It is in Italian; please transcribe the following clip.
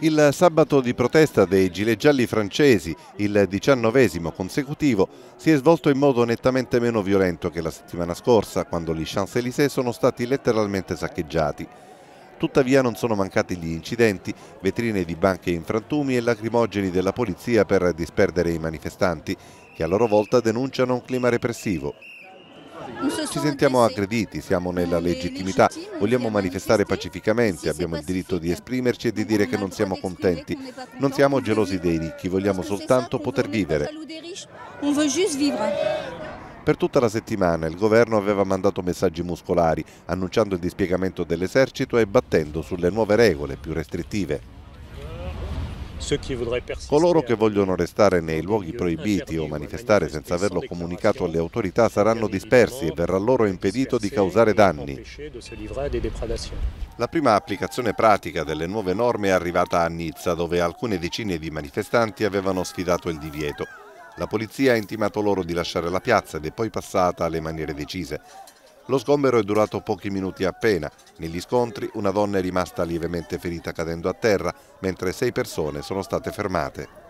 Il sabato di protesta dei gilet gialli francesi, il diciannovesimo consecutivo, si è svolto in modo nettamente meno violento che la settimana scorsa, quando gli Champs-Élysées sono stati letteralmente saccheggiati. Tuttavia non sono mancati gli incidenti, vetrine di banche in frantumi e lacrimogeni della polizia per disperdere i manifestanti, che a loro volta denunciano un clima repressivo. Ci sentiamo aggrediti, siamo nella legittimità, vogliamo manifestare pacificamente, abbiamo il diritto di esprimerci e di dire che non siamo contenti. Non siamo gelosi dei ricchi, vogliamo soltanto poter vivere. Per tutta la settimana il governo aveva mandato messaggi muscolari, annunciando il dispiegamento dell'esercito e battendo sulle nuove regole più restrittive. Coloro che vogliono restare nei luoghi proibiti o manifestare senza averlo comunicato alle autorità saranno dispersi e verrà loro impedito di causare danni. La prima applicazione pratica delle nuove norme è arrivata a Nizza, dove alcune decine di manifestanti avevano sfidato il divieto. La polizia ha intimato loro di lasciare la piazza ed è poi passata alle maniere decise. Lo sgombero è durato pochi minuti appena. Negli scontri una donna è rimasta lievemente ferita cadendo a terra, mentre sei persone sono state fermate.